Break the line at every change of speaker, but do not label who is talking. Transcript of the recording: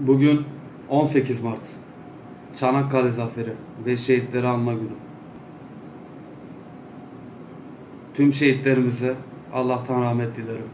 Bugün 18 Mart. Çanakkale Zaferi ve şehitleri anma günü. Tüm şehitlerimize Allah'tan rahmet dilerim.